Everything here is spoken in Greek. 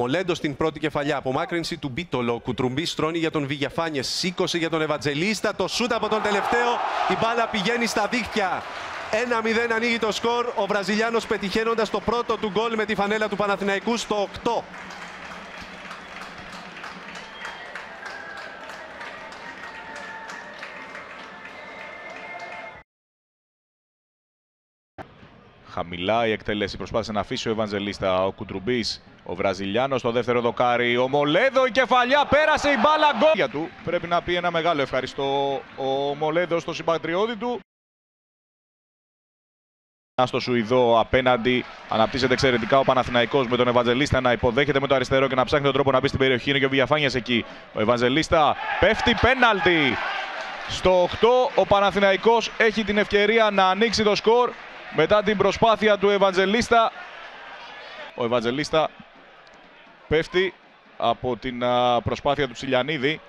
Μολέντος στην πρώτη κεφαλιά. Απομάκρυνση του Μπίτολο. Κουτρουμπή στρώνει για τον Βηγιαφάνιες. Σήκωσε για τον Ευαντζελίστα. Το σούτ από τον τελευταίο. Η μπάλα πηγαίνει στα δίχτυα. 1-0 ανοίγει το σκορ. Ο Βραζιλιάνος πετυχαίνοντας το πρώτο του γκολ με τη φανέλα του Παναθηναϊκού στο 8. Χαμηλά η εκτέλεση. Προσπάθησε να αφήσει ο Ευανζελίστα ο Κουτρουμπή. Ο Βραζιλιάνος στο δεύτερο δοκάρι. Ο Μολέδο η κεφαλιά. Πέρασε η μπάλα γκολ. Για του πρέπει να πει ένα μεγάλο ευχαριστώ ο Μολέδο στο συμπατριώτη του. Στο Σουηδό απέναντι αναπτύσσεται εξαιρετικά ο Παναθηναϊκός με τον Ευανζελίστα να υποδέχεται με το αριστερό και να ψάχνει τον τρόπο να μπει στην περιοχή. Είναι και ο Βιαφάνιας εκεί. Ο Ευανζελίστα πέφτει πέναλτι. Στο 8 ο Παναθηναϊκός έχει την ευκαιρία να ανοίξει το σκορ μετά την προσπάθεια του Ευαντζελίστα. Ο Ευαντζελίστα πέφτει από την προσπάθεια του Ψηλιανίδη.